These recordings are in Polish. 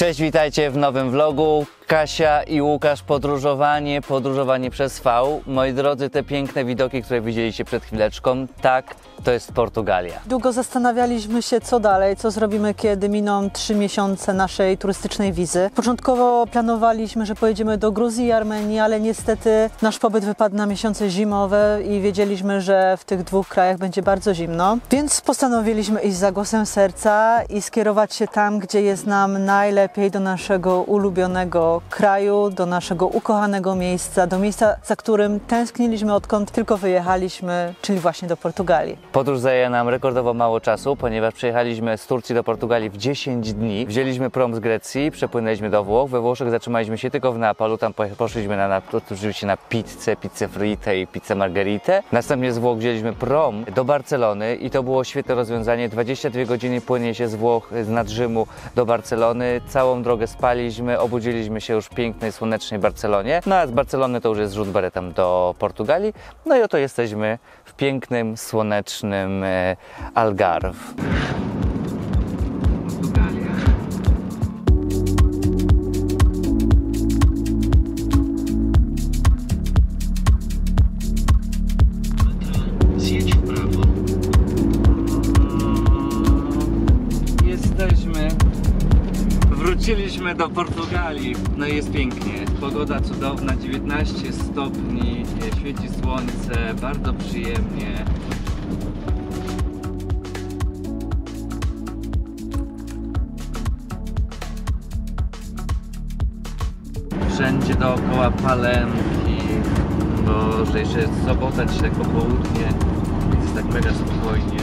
Cześć, witajcie w nowym vlogu. Kasia i Łukasz podróżowanie, podróżowanie przez V. Moi drodzy, te piękne widoki, które widzieliście przed chwileczką, tak, to jest Portugalia. Długo zastanawialiśmy się, co dalej, co zrobimy, kiedy miną trzy miesiące naszej turystycznej wizy. Początkowo planowaliśmy, że pojedziemy do Gruzji i Armenii, ale niestety nasz pobyt wypadł na miesiące zimowe i wiedzieliśmy, że w tych dwóch krajach będzie bardzo zimno. Więc postanowiliśmy iść za głosem serca i skierować się tam, gdzie jest nam najlepiej, do naszego ulubionego kraju, do naszego ukochanego miejsca, do miejsca, za którym tęskniliśmy odkąd tylko wyjechaliśmy, czyli właśnie do Portugalii. Podróż zajęła nam rekordowo mało czasu, ponieważ przejechaliśmy z Turcji do Portugalii w 10 dni. Wzięliśmy prom z Grecji, przepłynęliśmy do Włoch. We Włoszech zatrzymaliśmy się tylko w Neapolu, tam poszliśmy na, na, oczywiście na pizzę, pizzę fritę i pizzę margheritę. Następnie z Włoch wzięliśmy prom do Barcelony i to było świetne rozwiązanie. 22 godziny płynie się z Włoch, z nad Rzymu do Barcelony. Całą drogę spaliśmy, obudziliśmy się już w pięknej, słonecznej Barcelonie. No a z Barcelony to już jest rzut beretem do Portugalii. No i oto jesteśmy w pięknym, słonecznym e, Algarve. Do Portugalii. No i jest pięknie. Pogoda cudowna, 19 stopni, e, świeci słońce, bardzo przyjemnie. Wszędzie dookoła palemki, bo że jeszcze jest sobota, dzisiaj popołudnie, więc jest tak mega spokojnie.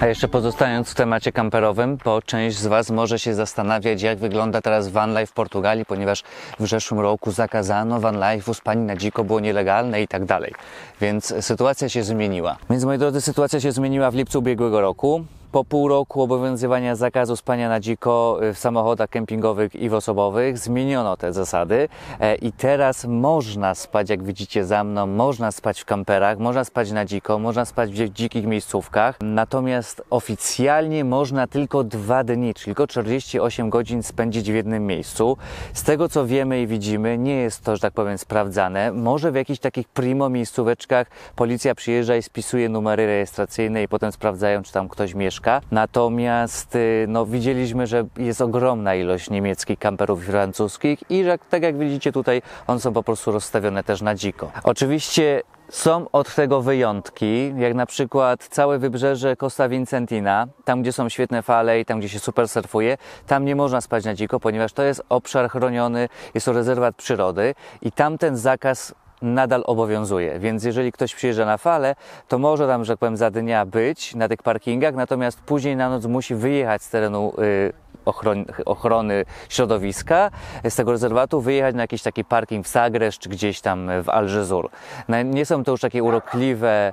A jeszcze pozostając w temacie kamperowym, bo część z Was może się zastanawiać, jak wygląda teraz van life w Portugalii, ponieważ w zeszłym roku zakazano van life'u, spanie na dziko było nielegalne i tak dalej. Więc sytuacja się zmieniła. Więc moi drodzy, sytuacja się zmieniła w lipcu ubiegłego roku. Po pół roku obowiązywania zakazu spania na dziko w samochodach kempingowych i w osobowych zmieniono te zasady e, i teraz można spać, jak widzicie za mną, można spać w kamperach, można spać na dziko, można spać w dzikich miejscówkach, natomiast oficjalnie można tylko dwa dni, czyli tylko 48 godzin spędzić w jednym miejscu. Z tego co wiemy i widzimy, nie jest to, że tak powiem, sprawdzane. Może w jakichś takich primo miejscóweczkach policja przyjeżdża i spisuje numery rejestracyjne i potem sprawdzają, czy tam ktoś mieszka. Natomiast y, no, widzieliśmy, że jest ogromna ilość niemieckich kamperów i francuskich i że tak jak widzicie tutaj, one są po prostu rozstawione też na dziko. Oczywiście są od tego wyjątki, jak na przykład całe wybrzeże Costa Vincentina, tam gdzie są świetne fale i tam gdzie się super surfuje, tam nie można spać na dziko, ponieważ to jest obszar chroniony, jest to rezerwat przyrody i tam ten zakaz nadal obowiązuje. Więc jeżeli ktoś przyjeżdża na falę, to może tam, że tak powiem, za dnia być na tych parkingach, natomiast później na noc musi wyjechać z terenu y, ochrony, ochrony środowiska, z tego rezerwatu, wyjechać na jakiś taki parking w Sagres czy gdzieś tam w Algezur. No, nie są to już takie urokliwe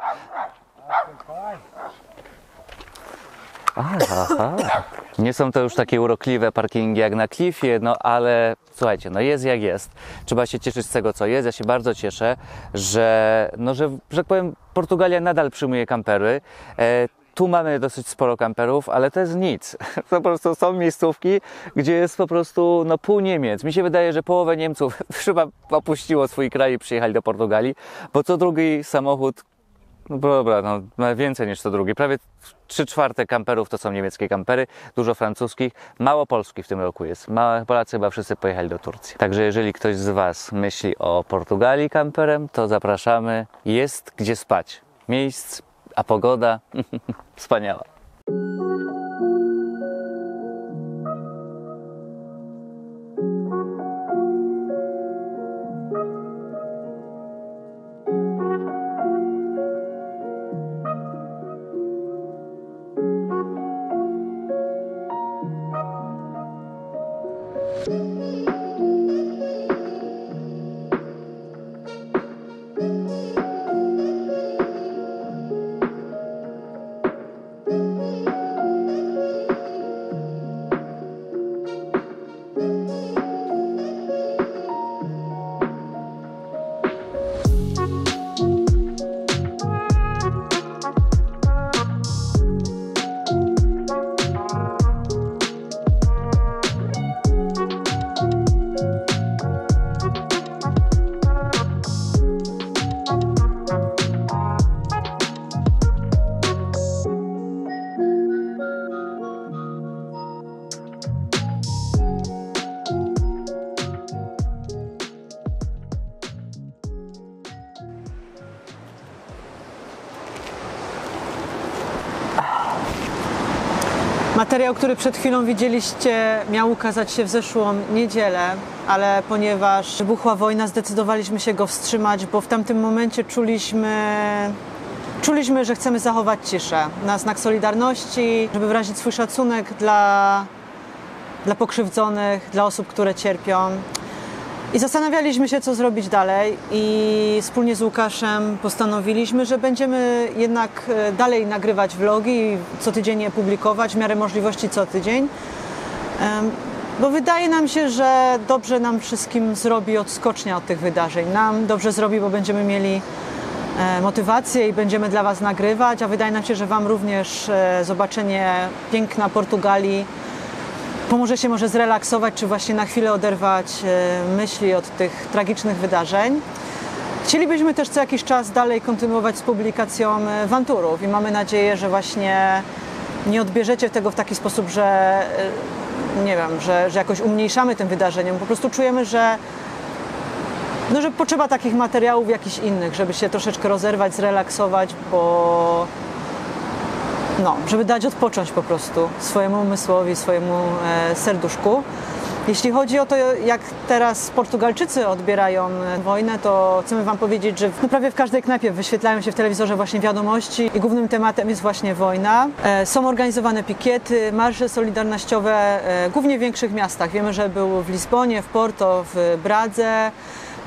Aha. Nie są to już takie urokliwe parkingi jak na klifie, no ale słuchajcie, no jest jak jest. Trzeba się cieszyć z tego, co jest. Ja się bardzo cieszę, że, no, że, że tak powiem, Portugalia nadal przyjmuje kampery. E, tu mamy dosyć sporo kamperów, ale to jest nic. To po prostu są miejscówki, gdzie jest po prostu no, pół Niemiec. Mi się wydaje, że połowę Niemców chyba opuściło swój kraj i przyjechali do Portugalii, bo co drugi samochód no dobra, no, więcej niż to drugi. Prawie 3 czwarte kamperów to są niemieckie kampery, dużo francuskich, mało polskich w tym roku jest. Małe Polacy chyba wszyscy pojechali do Turcji. Także jeżeli ktoś z Was myśli o Portugalii kamperem, to zapraszamy. Jest gdzie spać. Miejsc, a pogoda wspaniała. Materiał, który przed chwilą widzieliście, miał ukazać się w zeszłą niedzielę, ale ponieważ wybuchła wojna, zdecydowaliśmy się go wstrzymać, bo w tamtym momencie czuliśmy, czuliśmy, że chcemy zachować ciszę na znak Solidarności, żeby wyrazić swój szacunek dla, dla pokrzywdzonych, dla osób, które cierpią. I zastanawialiśmy się, co zrobić dalej, i wspólnie z Łukaszem postanowiliśmy, że będziemy jednak e, dalej nagrywać vlogi i co tydzień je publikować, w miarę możliwości co tydzień. Bo wydaje nam się, że dobrze nam wszystkim zrobi odskocznia od tych wydarzeń. Nam dobrze zrobi, bo będziemy mieli e, motywację i będziemy dla Was nagrywać, a wydaje nam się, że Wam również e, zobaczenie piękna Portugalii pomoże się może zrelaksować, czy właśnie na chwilę oderwać e, myśli od tych tragicznych wydarzeń. Chcielibyśmy też co jakiś czas dalej kontynuować z publikacją e, Wanturów i mamy nadzieję, że właśnie nie odbierzecie tego w taki sposób, że e, nie wiem, że, że jakoś umniejszamy tym wydarzeniom. Po prostu czujemy, że no, że potrzeba takich materiałów jakichś innych, żeby się troszeczkę rozerwać, zrelaksować, bo no, żeby dać odpocząć po prostu swojemu umysłowi, swojemu e, serduszku. Jeśli chodzi o to, jak teraz Portugalczycy odbierają e, wojnę, to chcemy Wam powiedzieć, że no prawie w każdej knajpie wyświetlają się w telewizorze właśnie wiadomości i głównym tematem jest właśnie wojna. E, Są organizowane pikiety, marsze solidarnościowe, e, głównie w większych miastach. Wiemy, że był w Lizbonie, w Porto, w Bradze.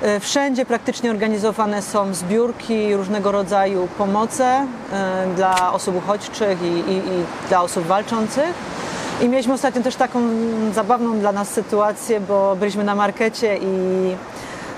E, Wszędzie praktycznie organizowane są zbiórki, różnego rodzaju pomoce e, dla osób uchodźczych i, i, i dla osób walczących. I mieliśmy ostatnio też taką zabawną dla nas sytuację, bo byliśmy na markecie i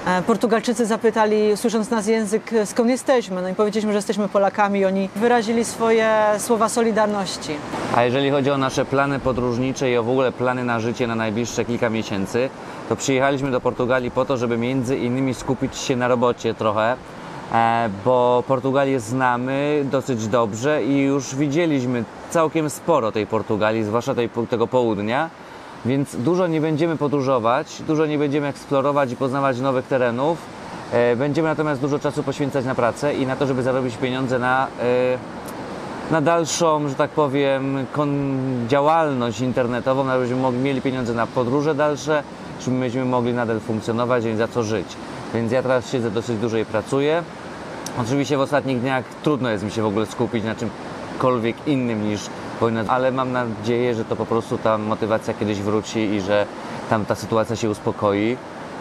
e, Portugalczycy zapytali, słysząc nas język, skąd jesteśmy. No i powiedzieliśmy, że jesteśmy Polakami i oni wyrazili swoje słowa solidarności. A jeżeli chodzi o nasze plany podróżnicze i o w ogóle plany na życie na najbliższe kilka miesięcy, to przyjechaliśmy do Portugalii po to, żeby między innymi skupić się na robocie trochę, e, bo Portugalię znamy dosyć dobrze i już widzieliśmy całkiem sporo tej Portugalii, zwłaszcza tej, tego południa. Więc dużo nie będziemy podróżować, dużo nie będziemy eksplorować i poznawać nowych terenów. E, Będziemy natomiast dużo czasu poświęcać na pracę i na to, żeby zarobić pieniądze na e, na dalszą, że tak powiem, działalność internetową, żebyśmy mogli, mieli pieniądze na podróże dalsze, żebyśmy mogli nadal funkcjonować i za co żyć. Więc ja teraz siedzę dosyć dużo i pracuję. Oczywiście w ostatnich dniach trudno jest mi się w ogóle skupić na czymkolwiek innym niż wojna, ale mam nadzieję, że to po prostu ta motywacja kiedyś wróci i że tam ta sytuacja się uspokoi.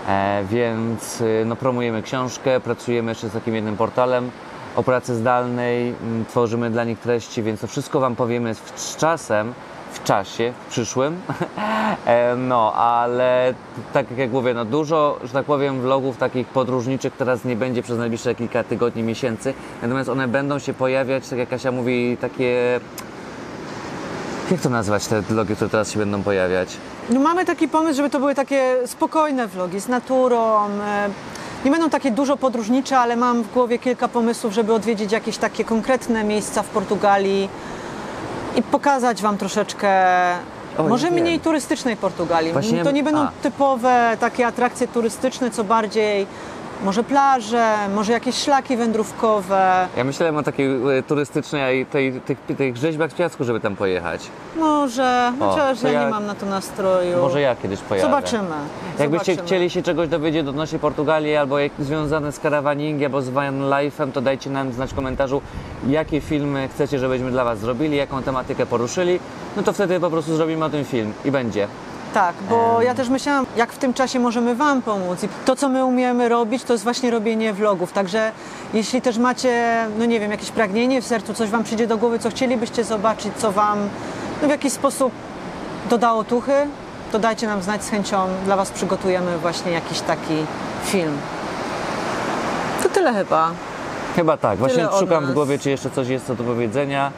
E, więc y, no, promujemy książkę, pracujemy jeszcze z takim jednym portalem o pracy zdalnej, tworzymy dla nich treści, więc to wszystko Wam powiemy z czasem, w czasie, w przyszłym. E, no, ale tak jak mówię, no dużo, że tak powiem, vlogów takich podróżniczych teraz nie będzie przez najbliższe kilka tygodni, miesięcy, natomiast one będą się pojawiać, tak jak Kasia mówi, takie... Jak to nazwać te vlogi, które teraz się będą pojawiać? No mamy taki pomysł, żeby to były takie spokojne vlogi z naturą. e, Nie będą takie dużo podróżnicze, ale mam w głowie kilka pomysłów, żeby odwiedzić jakieś takie konkretne miejsca w Portugalii i pokazać Wam troszeczkę może wiem. mniej turystycznej Portugalii. Właśnie- to nie będą a. typowe takie atrakcje turystyczne, co bardziej może plaże, może jakieś szlaki wędrówkowe. Ja myślałem o takiej e, turystycznej, tej, tych, tych rzeźbach z piasku, żeby tam pojechać. Może, O, chociaż to ja, ja- nie mam na to nastroju. Może ja kiedyś pojadę. Zobaczymy. Jakbyście Zobaczymy. chcieli się czegoś dowiedzieć odnośnie Portugalii albo jak związane z caravanningiem albo z van life'em, to dajcie nam znać w komentarzu, jakie filmy chcecie, żebyśmy dla Was zrobili, jaką tematykę poruszyli. No to wtedy po prostu zrobimy o tym film i będzie. Tak, bo ja też myślałam, jak w tym czasie możemy Wam pomóc. I to, co my umiemy robić, to jest właśnie robienie vlogów. Także jeśli też macie, no nie wiem, jakieś pragnienie w sercu, coś Wam przyjdzie do głowy, co chcielibyście zobaczyć, co Wam no w jakiś sposób dodało tuchy, to dajcie nam znać z chęcią. Dla Was przygotujemy właśnie jakiś taki film. To tyle chyba. Chyba tak. Właśnie od szukam w nas. głowie, czy jeszcze coś jest co do powiedzenia.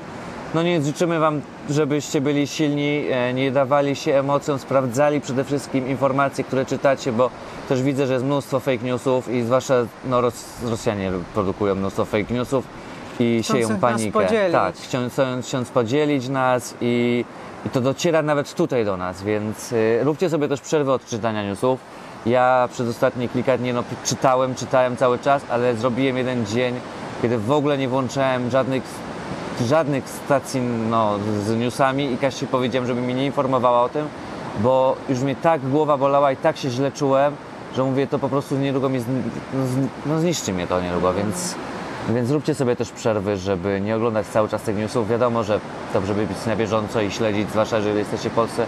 No nic, życzymy Wam, żebyście byli silni, e, nie dawali się emocjom, sprawdzali przede wszystkim informacje, które czytacie, bo też widzę, że jest mnóstwo fake newsów i zwłaszcza no, Ros Rosjanie produkują mnóstwo fake newsów i Chcąc sieją nas panikę. podzielić. Tak, chcąc, chcąc, chcąc podzielić nas i, i to dociera nawet tutaj do nas, więc y, róbcie sobie też przerwę od czytania newsów. Ja przez ostatnie kilka dni no, czytałem, czytałem cały czas, ale zrobiłem jeden dzień, kiedy w ogóle nie włączałem żadnych żadnych stacji no, z newsami i Kasi powiedziałem, żeby mi nie informowała o tym, bo już mnie tak głowa bolała i tak się źle czułem, że mówię, to po prostu niedługo mnie, zni- no, no zniszczy mnie to niedługo, więc, więc zróbcie sobie też przerwy, żeby nie oglądać cały czas tych newsów. Wiadomo, że dobrze by być na bieżąco i śledzić, zwłaszcza jeżeli jesteście w Polsce,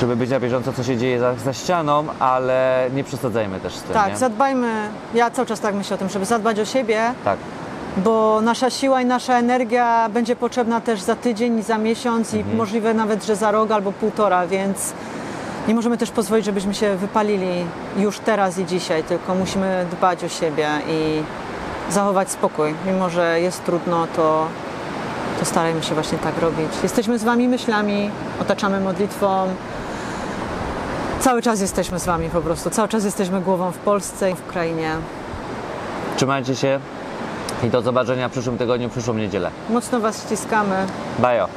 żeby być na bieżąco, co się dzieje za, za ścianą, ale nie przesadzajmy też z tym, Tak, nie? zadbajmy, ja cały czas tak myślę o tym, żeby zadbać o siebie, Tak. Bo nasza siła i nasza energia będzie potrzebna też za tydzień i za miesiąc i możliwe nawet, że za rok albo półtora, więc nie możemy też pozwolić, żebyśmy się wypalili już teraz i dzisiaj, tylko musimy dbać o siebie i zachować spokój. Mimo, że jest trudno, to, to starajmy się właśnie tak robić. Jesteśmy z Wami myślami, otaczamy modlitwą. Cały czas jesteśmy z Wami po prostu. Cały czas jesteśmy głową w Polsce i w krainie. Trzymajcie się i do zobaczenia w przyszłym tygodniu, w przyszłą niedzielę. Mocno Was ściskamy. Bajo!